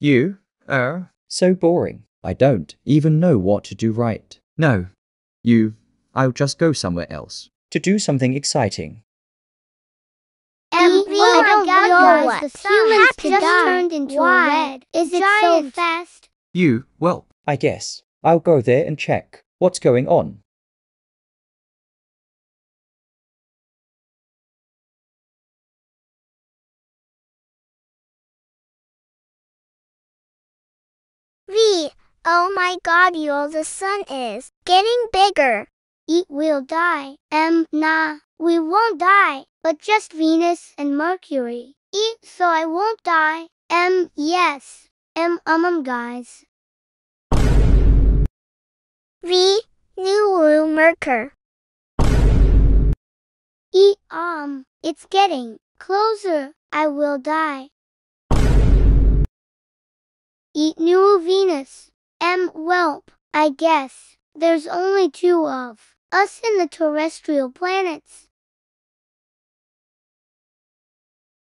You? Er? So boring. I don't even know what to do right. No. You. I'll just go somewhere else. To do something exciting. And we I don't realize know. the sun Humans has just died. turned into Why? a red. Is it Giant so fast? You? Well, I guess. I'll go there and check what's going on. Oh my god, yo, the sun is getting bigger. Eat we'll die. M. Nah, we won't die, but just Venus and Mercury. Eat so I won't die. M. Yes. M. Um, um, guys. V. New Merker. Eat um. It's getting closer. I will die. Eat new Venus. M. Welp. I guess there's only two of us in the terrestrial planets.